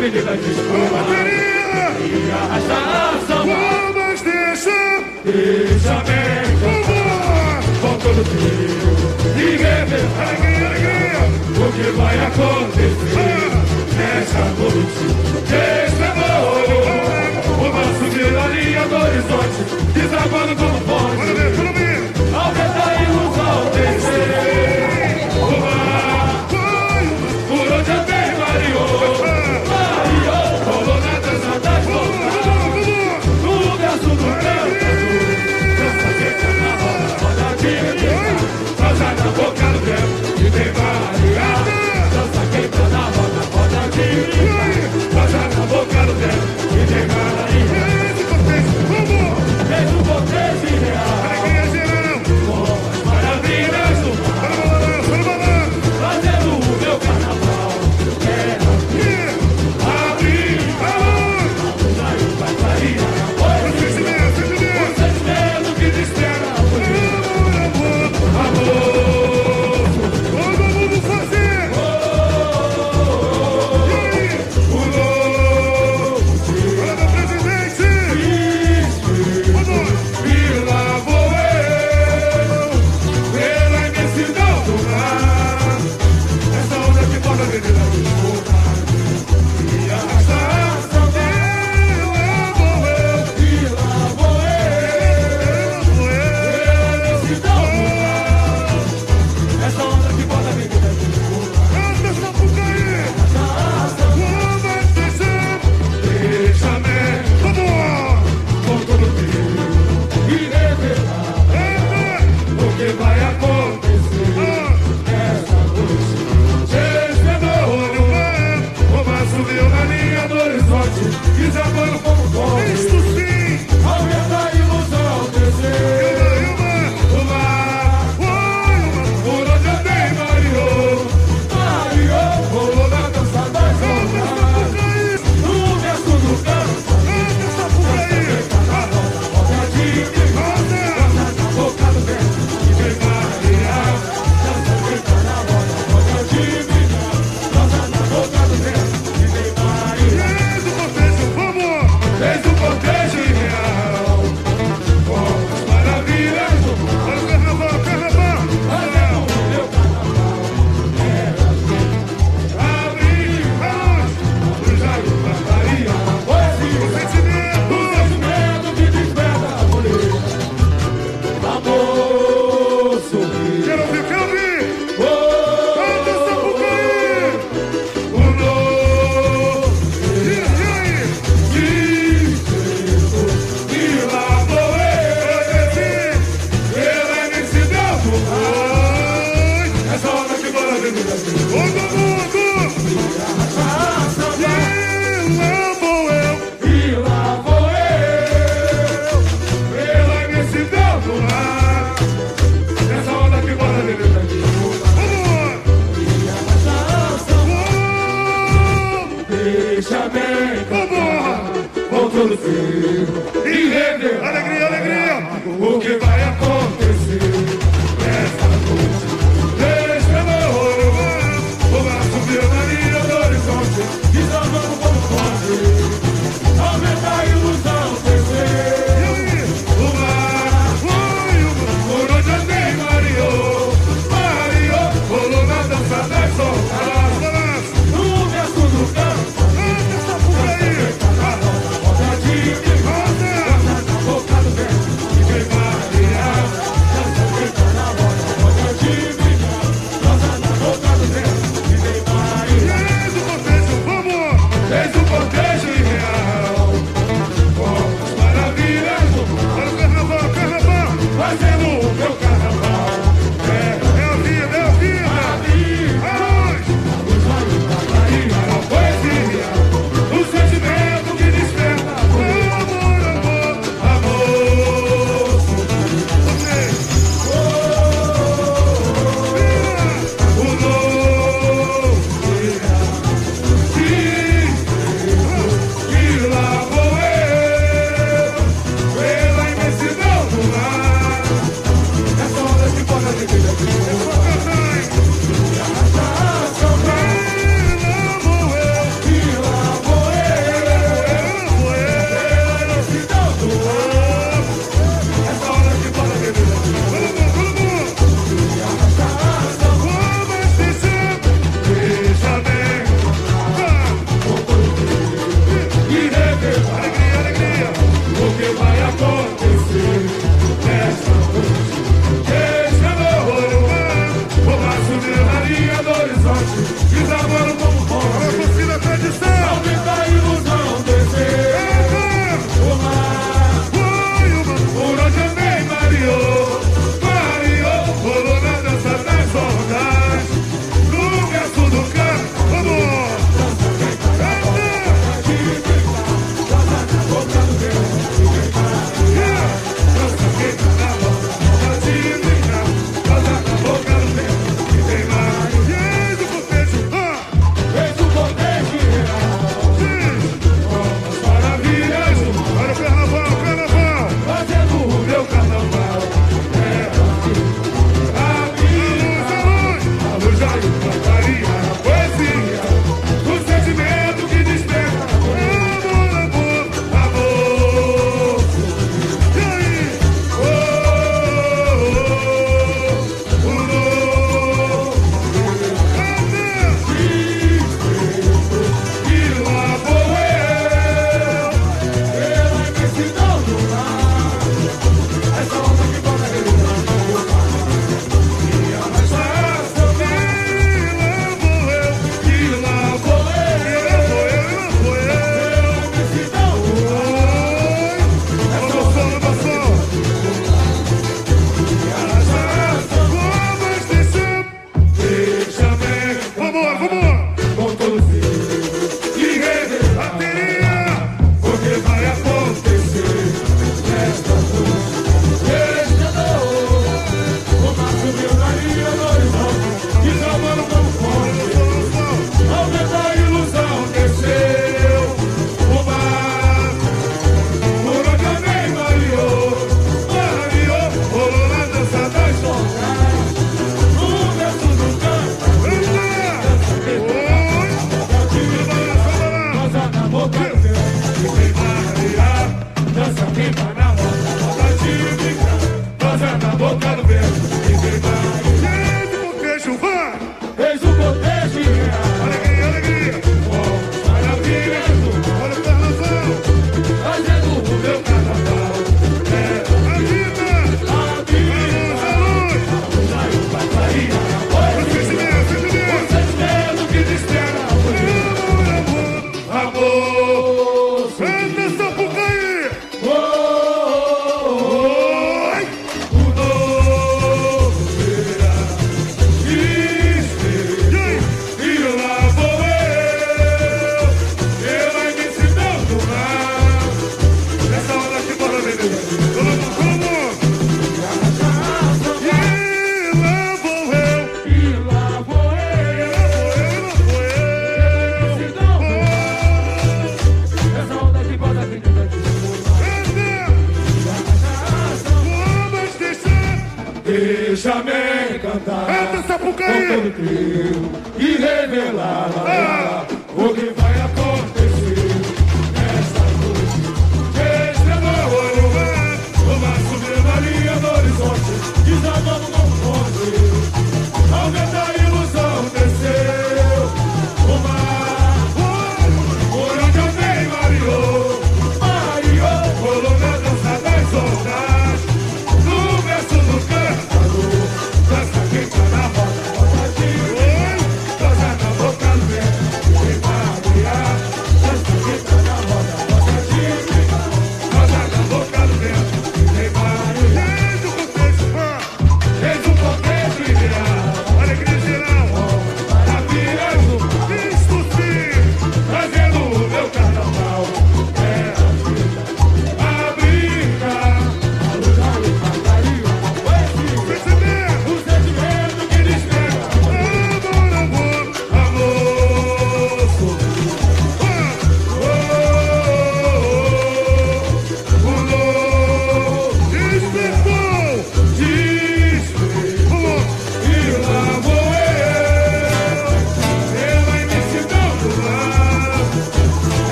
menina desculpa querida E arrasta a samba Vamos, deixa Deixa bem Vamos Volta no frio Ninguém vê Alegria, alegria O que vai acontecer ah. Nessa noite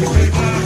Paper.